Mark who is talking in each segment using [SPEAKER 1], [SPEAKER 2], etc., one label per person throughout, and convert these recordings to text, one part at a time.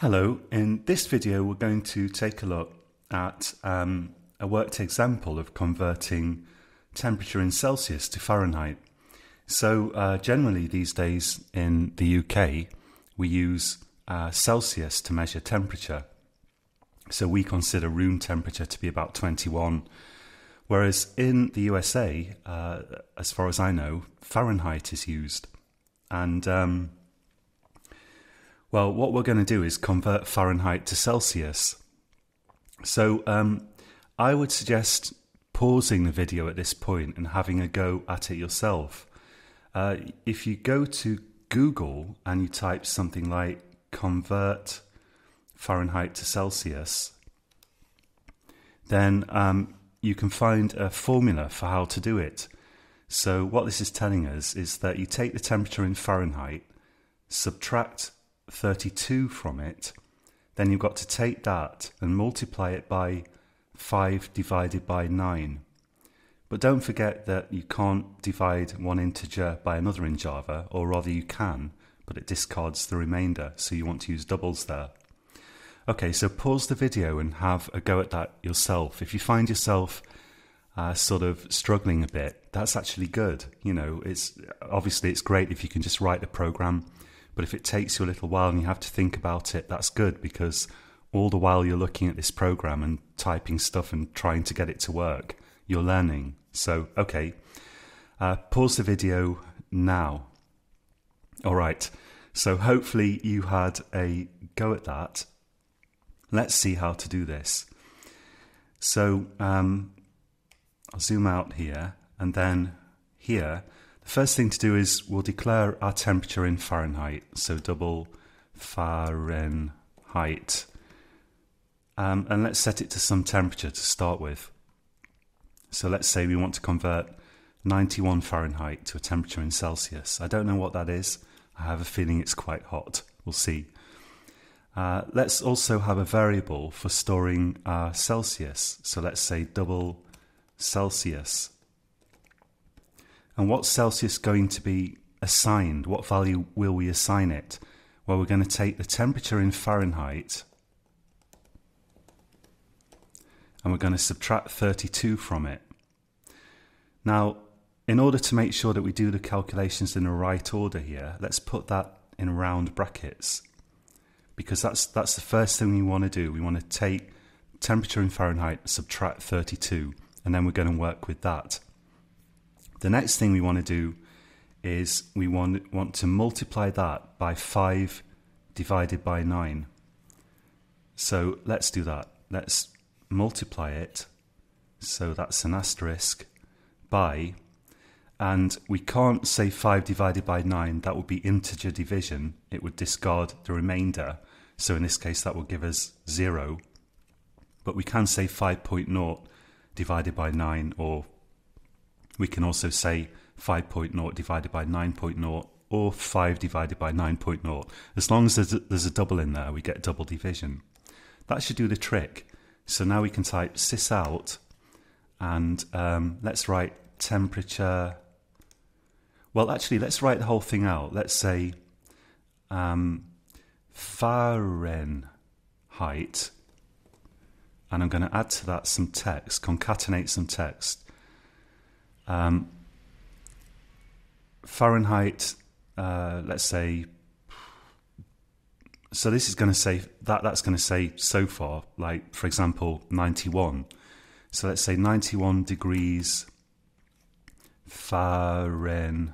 [SPEAKER 1] Hello, in this video we're going to take a look at um, a worked example of converting temperature in Celsius to Fahrenheit. So uh, generally these days in the UK we use uh, Celsius to measure temperature. So we consider room temperature to be about 21 Whereas in the USA, uh, as far as I know, Fahrenheit is used. And, um, well, what we're going to do is convert Fahrenheit to Celsius. So um, I would suggest pausing the video at this point and having a go at it yourself. Uh, if you go to Google and you type something like convert Fahrenheit to Celsius, then um, you can find a formula for how to do it. So, what this is telling us is that you take the temperature in Fahrenheit, subtract 32 from it, then you've got to take that and multiply it by 5 divided by 9. But don't forget that you can't divide one integer by another in Java, or rather you can, but it discards the remainder, so you want to use doubles there. Okay, so pause the video and have a go at that yourself. If you find yourself uh, sort of struggling a bit, that's actually good. You know, it's obviously it's great if you can just write the program, but if it takes you a little while and you have to think about it, that's good because all the while you're looking at this program and typing stuff and trying to get it to work, you're learning. So, okay, uh, pause the video now. All right. So hopefully you had a go at that Let's see how to do this. So um, I'll zoom out here and then here. First thing to do is we'll declare our temperature in Fahrenheit. So double Fahrenheit. Um, and let's set it to some temperature to start with. So let's say we want to convert 91 Fahrenheit to a temperature in Celsius. I don't know what that is. I have a feeling it's quite hot. We'll see. Uh, let's also have a variable for storing our Celsius. So let's say double Celsius. And what's Celsius going to be assigned? What value will we assign it? Well, we're going to take the temperature in Fahrenheit and we're going to subtract 32 from it. Now, in order to make sure that we do the calculations in the right order here, let's put that in round brackets because that's that's the first thing we want to do. We want to take temperature in Fahrenheit, subtract 32, and then we're going to work with that. The next thing we want to do is we want want to multiply that by 5 divided by 9. So let's do that. Let's multiply it. So that's an asterisk by and we can't say 5 divided by 9, that would be integer division. It would discard the remainder. So in this case, that will give us 0. But we can say 5.0 divided by 9, or we can also say 5.0 divided by 9.0, or 5 divided by 9.0. As long as there's a, there's a double in there, we get double division. That should do the trick. So now we can type sys out, and um, let's write temperature. Well, actually, let's write the whole thing out. Let's say um, Fahrenheit, and I'm going to add to that some text, concatenate some text. Um, Fahrenheit, uh, let's say. So this is going to say that that's going to say so far, like for example, 91. So let's say 91 degrees Fahrenheit.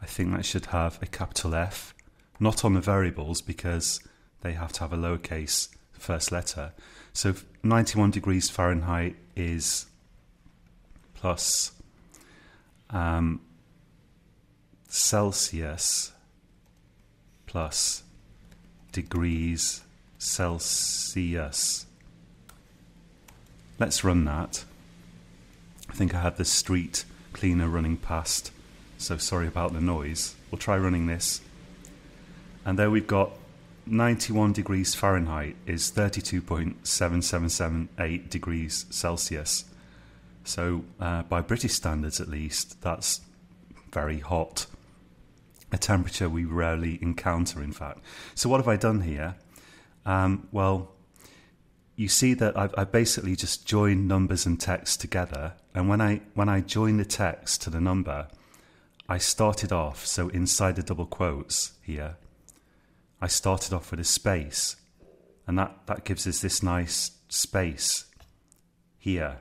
[SPEAKER 1] I think that should have a capital F not on the variables because they have to have a lowercase first letter. So 91 degrees Fahrenheit is plus um, Celsius plus degrees Celsius. Let's run that. I think I had the street cleaner running past, so sorry about the noise. We'll try running this. And there we've got 91 degrees Fahrenheit is 32.7778 degrees Celsius. So, uh, by British standards at least, that's very hot. a temperature we rarely encounter, in fact. So, what have I done here? Um, well, you see that I've, i basically just joined numbers and text together. And when I when I join the text to the number, I started off so inside the double quotes here, I started off with a space, and that that gives us this nice space here.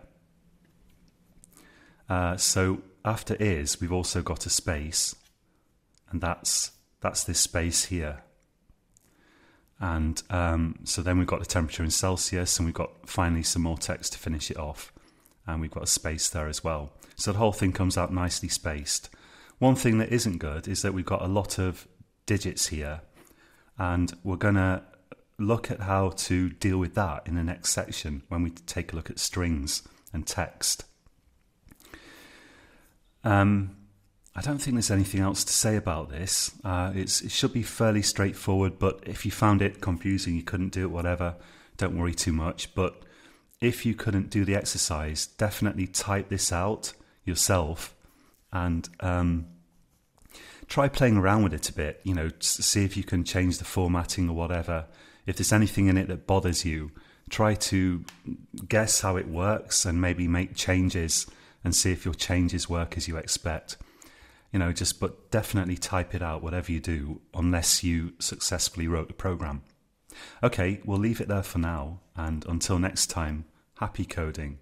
[SPEAKER 1] Uh, so after is, we've also got a space, and that's that's this space here. And um, so then we've got the temperature in Celsius, and we've got finally some more text to finish it off, and we've got a space there as well. So the whole thing comes out nicely spaced. One thing that isn't good is that we've got a lot of digits here, and we're going to look at how to deal with that in the next section when we take a look at strings and text. Um, I don't think there's anything else to say about this. Uh, it should be fairly straightforward, but if you found it confusing, you couldn't do it, whatever, don't worry too much. But if you couldn't do the exercise, definitely type this out yourself and um, try playing around with it a bit. You know, see if you can change the formatting or whatever. If there's anything in it that bothers you, try to guess how it works and maybe make changes and see if your changes work as you expect you know, just but definitely type it out, whatever you do, unless you successfully wrote the program. Okay, we'll leave it there for now, and until next time, happy coding.